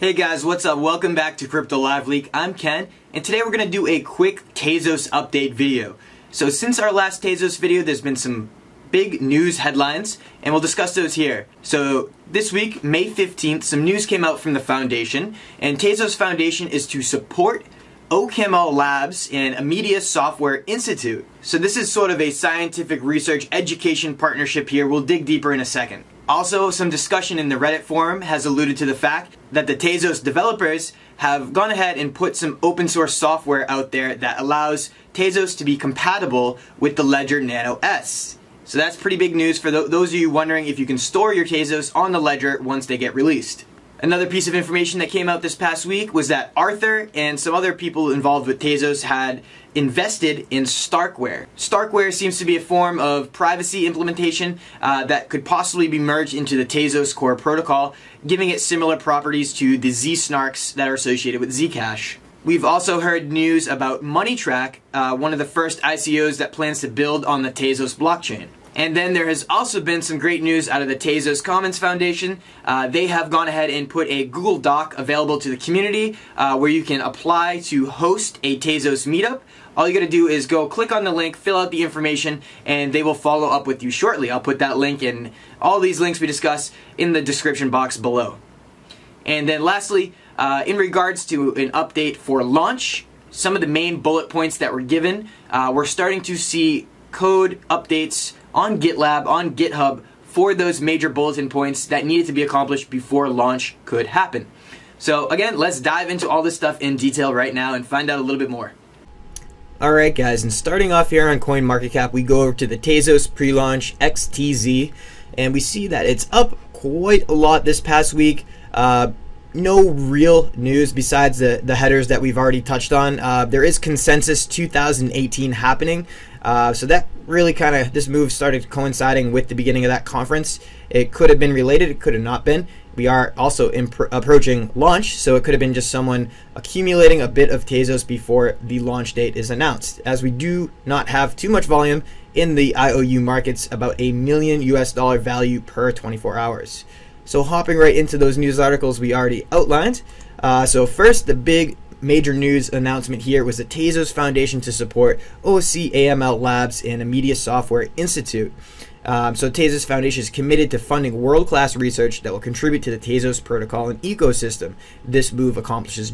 Hey guys, what's up? Welcome back to Crypto Live Leak. I'm Ken, and today we're going to do a quick Tezos update video. So since our last Tezos video, there's been some big news headlines, and we'll discuss those here. So this week, May 15th, some news came out from the foundation, and Tezos Foundation is to support OCaml Labs and IMDEA Software Institute. So this is sort of a scientific research education partnership here. We'll dig deeper in a second. Also, some discussion in the Reddit forum has alluded to the fact that the Tezos developers have gone ahead and put some open source software out there that allows Tezos to be compatible with the Ledger Nano S. So that's pretty big news for th those of you wondering if you can store your Tezos on the Ledger once they get released. Another piece of information that came out this past week was that Arthur and some other people involved with Tezos had invested in Starkware. Starkware seems to be a form of privacy implementation uh, that could possibly be merged into the Tezos core protocol, giving it similar properties to the Z-snarks that are associated with Zcash. We've also heard news about MoneyTrack, uh, one of the first ICOs that plans to build on the Tezos blockchain. And then there has also been some great news out of the Tezos Commons Foundation. Uh, they have gone ahead and put a Google Doc available to the community uh, where you can apply to host a Tezos meetup. All you gotta do is go click on the link, fill out the information, and they will follow up with you shortly. I'll put that link and all these links we discuss in the description box below. And then lastly, uh, in regards to an update for launch, some of the main bullet points that were given, uh, we're starting to see code updates on GitLab, on GitHub, for those major bulletin points that needed to be accomplished before launch could happen. So again, let's dive into all this stuff in detail right now and find out a little bit more. Alright guys, and starting off here on CoinMarketCap, we go over to the Tezos pre-launch XTZ, and we see that it's up quite a lot this past week. Uh, no real news besides the, the headers that we've already touched on. Uh, there is Consensus 2018 happening, uh, so that really kind of this move started coinciding with the beginning of that conference. It could have been related, it could have not been. We are also approaching launch, so it could have been just someone accumulating a bit of Tezos before the launch date is announced. As we do not have too much volume in the IOU markets, about a million US dollar value per 24 hours. So hopping right into those news articles we already outlined. Uh, so first, the big major news announcement here was the Tezos Foundation to support OCaml Labs and IMDEA Software Institute. Um, so Tezos Foundation is committed to funding world-class research that will contribute to the Tezos protocol and ecosystem. This move accomplishes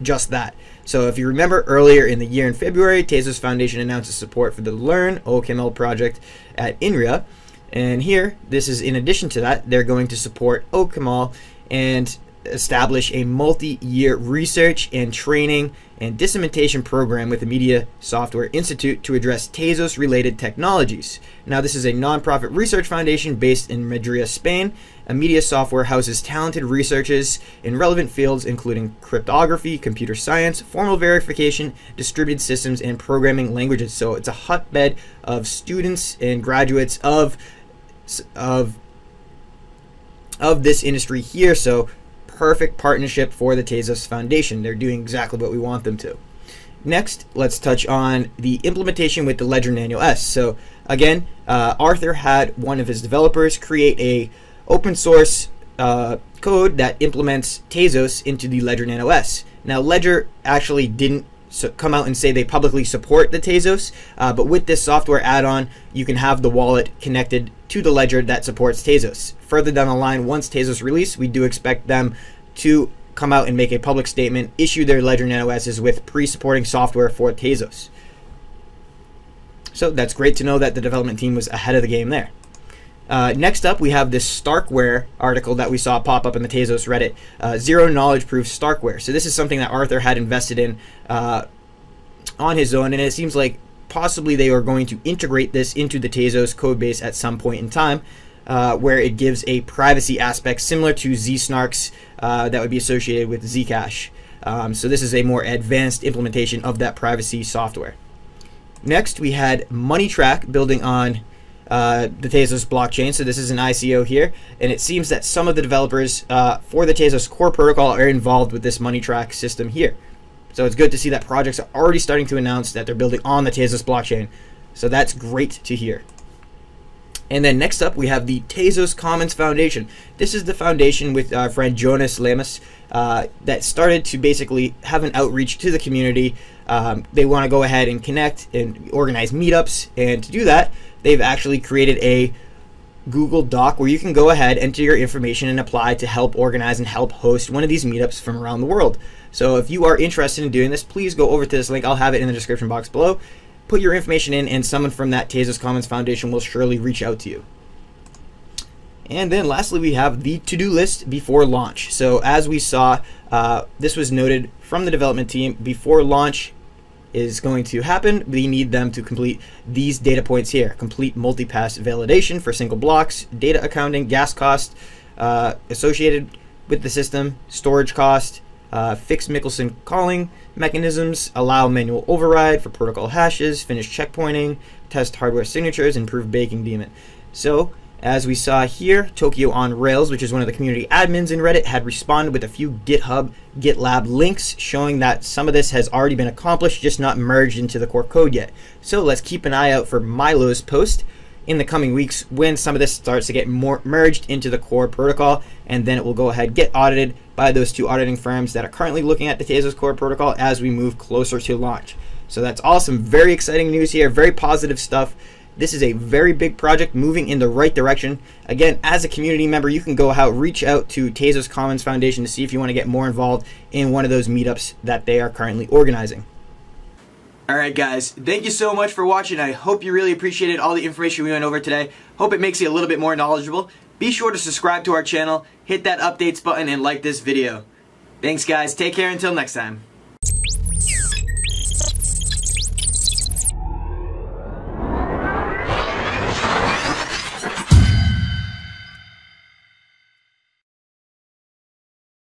just that. So if you remember earlier in the year in February, Tezos Foundation announced support for the Learn OCaml project at INRIA. And here, this is in addition to that, they're going to support OCaml and establish a multi-year research and training and dissemination program with the IMDEA Software Institute to address Tezos-related technologies. Now, this is a nonprofit research foundation based in Madrid, Spain. IMDEA Software houses talented researchers in relevant fields including cryptography, computer science, formal verification, distributed systems, and programming languages. So it's a hotbed of students and graduates of of of this industry here. So perfect partnership for the Tezos Foundation. They're doing exactly what we want them to. Next, let's touch on the implementation with the Ledger Nano S. So again, uh, Arthur had one of his developers create a open source uh, code that implements Tezos into the Ledger Nano S. Now Ledger actually didn't so come out and say they publicly support the Tezos, uh, but with this software add-on, you can have the wallet connected to the ledger that supports Tezos. Further down the line, once Tezos release, we do expect them to come out and make a public statement, issue their Ledger Nano S's with pre-supporting software for Tezos. So that's great to know that the development team was ahead of the game there. Uh, next up, we have this Starkware article that we saw pop up in the Tezos Reddit. Uh, zero knowledge proof Starkware. So this is something that Arthur had invested in uh, on his own, and it seems like possibly they are going to integrate this into the Tezos codebase at some point in time. Uh, where it gives a privacy aspect similar to ZSnarks uh, that would be associated with Zcash. Um, so this is a more advanced implementation of that privacy software. Next, we had MoneyTrack building on uh, the Tezos blockchain. So this is an ICO here, and it seems that some of the developers uh, for the Tezos core protocol are involved with this money track system here. So it's good to see that projects are already starting to announce that they're building on the Tezos blockchain. So that's great to hear. And then next up, we have the Tezos Commons Foundation. This is the foundation with our friend Jonas Lamis uh, that started to basically have an outreach to the community. Um, they want to go ahead and connect and organize meetups. And to do that, they've actually created a Google Doc where you can go ahead, enter your information, and apply to help organize and help host one of these meetups from around the world. So if you are interested in doing this, please go over to this link. I'll have it in the description box below put your information in, and someone from that Tezos Commons Foundation will surely reach out to you. And then lastly, we have the to-do list before launch. So as we saw, uh, this was noted from the development team before launch is going to happen, we need them to complete these data points here. Complete multi-pass validation for single blocks, data accounting, gas cost uh, associated with the system, storage cost, uh, fix Michelson calling mechanisms, allow manual override for protocol hashes, finish checkpointing, test hardware signatures, improve baking daemon. So, as we saw here, Tokyo on Rails, which is one of the community admins in Reddit, had responded with a few GitHub, GitLab links showing that some of this has already been accomplished, just not merged into the core code yet. So let's keep an eye out for Milo's post in the coming weeks when some of this starts to get more merged into the core protocol and then it will go ahead get audited by those two auditing firms that are currently looking at the Tezos core protocol as we move closer to launch. So that's awesome. Very exciting news here. Very positive stuff. This is a very big project moving in the right direction. Again, as a community member, you can go out, reach out to Tezos Commons Foundation to see if you want to get more involved in one of those meetups that they are currently organizing. Alright guys, thank you so much for watching. I hope you really appreciated all the information we went over today. Hope it makes you a little bit more knowledgeable. Be sure to subscribe to our channel, hit that updates button, and like this video. Thanks guys, take care until next time.